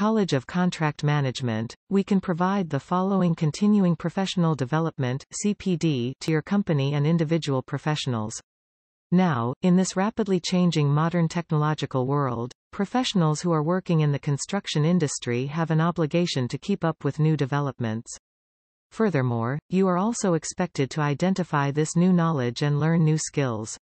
College of Contract Management, we can provide the following continuing professional development CPD to your company and individual professionals. Now, in this rapidly changing modern technological world, professionals who are working in the construction industry have an obligation to keep up with new developments. Furthermore, you are also expected to identify this new knowledge and learn new skills.